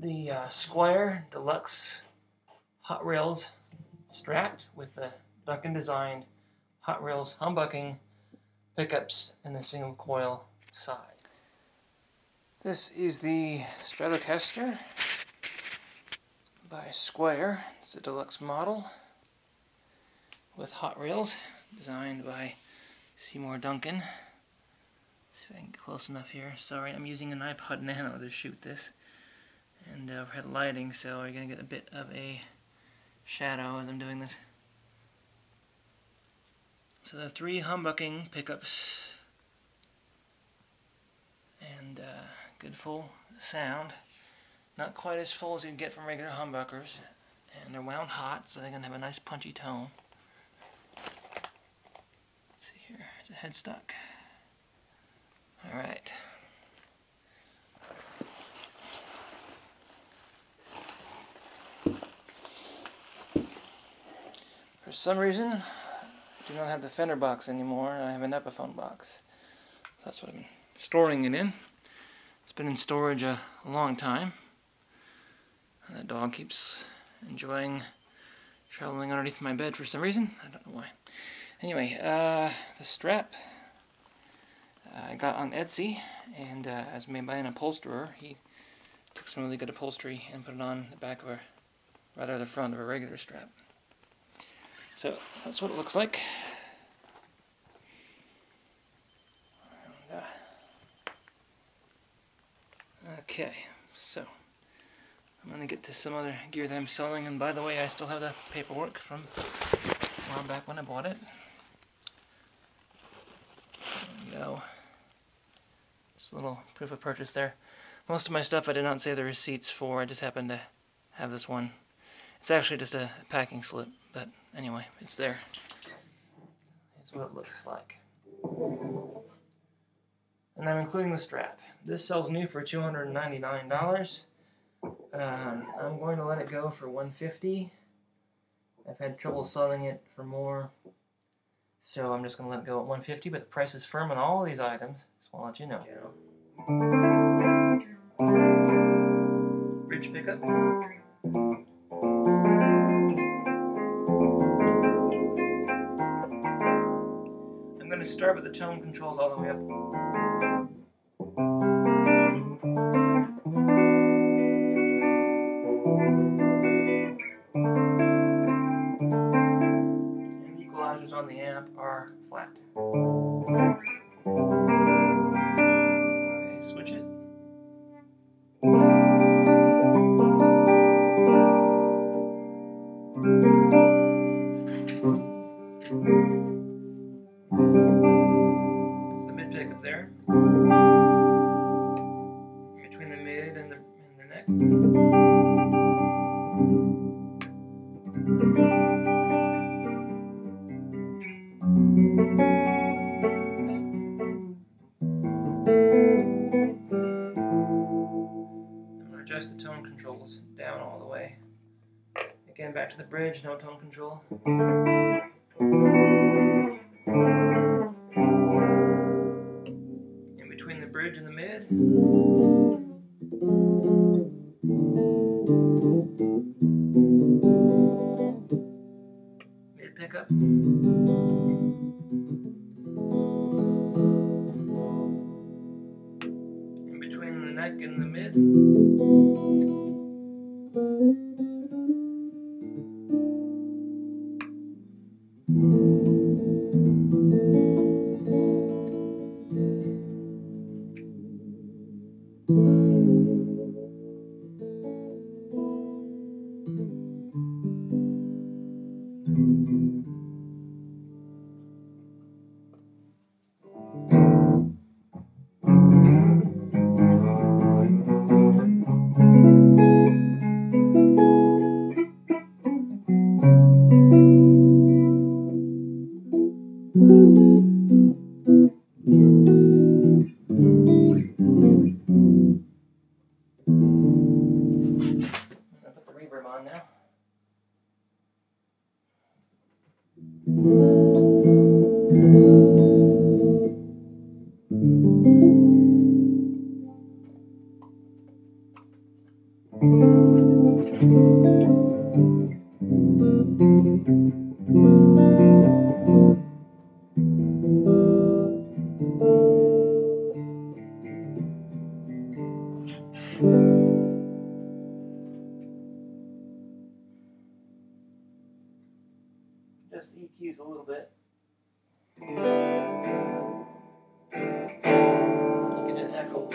the uh, Squier Deluxe Hot Rails Strat with the Duncan designed Hot Rails humbucking pickups in the single coil side. This is the Stratocaster by Squier. It's a deluxe model with hot rails designed by Seymour Duncan. See if I can get close enough here. Sorry, I'm using an iPod Nano to shoot this. And uh, overhead lighting, so you're going to get a bit of a shadow as I'm doing this. So the three humbucking pickups and uh, good full sound. Not quite as full as you'd get from regular humbuckers. And they're wound hot, so they're going to have a nice punchy tone. Let's see here, it's a headstock. Alright. Some reason, I do not have the fender box anymore, I have an Epiphone box. That's what I'm storing it in. It's been in storage a long time. And the dog keeps enjoying traveling underneath my bed for some reason. I don't know why. Anyway, uh, the strap uh, I got on Etsy, and uh, as made by an upholsterer, he took some really good upholstery and put it on the back of a, rather the front of a regular strap. So that's what it looks like. And, uh, okay, so I'm to get to some other gear that I'm selling. And by the way, I still have the paperwork from a while back when I bought it. There we go. Just a little proof of purchase there. Most of my stuff I did not save the receipts for. I just happened to have this one. It's actually just a packing slip, but anyway, it's there. That's what it looks like. And I'm including the strap. This sells new for $299. Um, I'm going to let it go for 150 I've had trouble selling it for more, so I'm just going to let it go at 150 but the price is firm on all these items, so I'll let you know. Bridge pickup. Going to start with the tone controls all the way up. Mid there. Between the mid and the, and the neck. I'm going to adjust the tone controls down all the way. Again, back to the bridge, no tone control. Bridge and the mid. Mid pickup. In between the neck and the mid. Mm-hmm.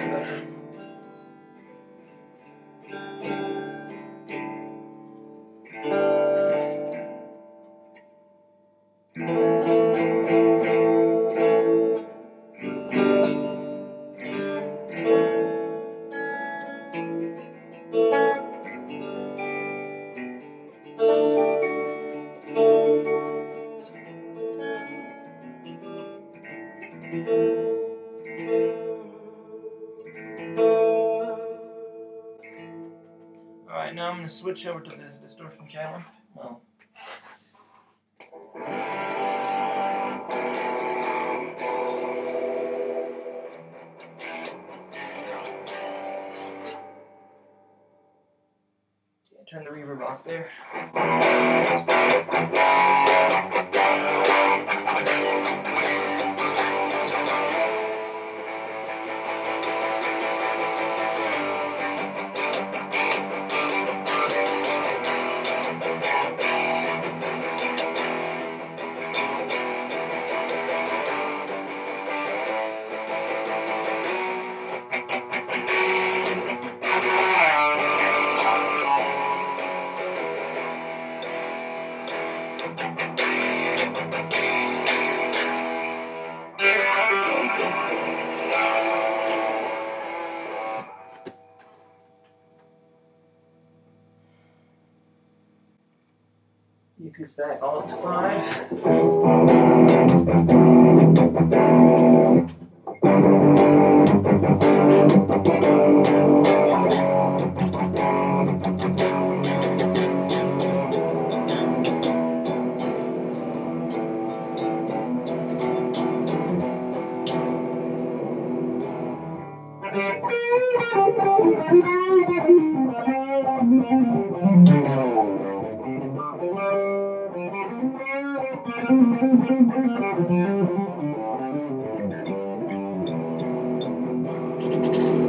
Thank you. Alright, now I'm going to switch over to the distortion channel. Well, turn the reverb off there. It is back on to five. Thank you. Thank you.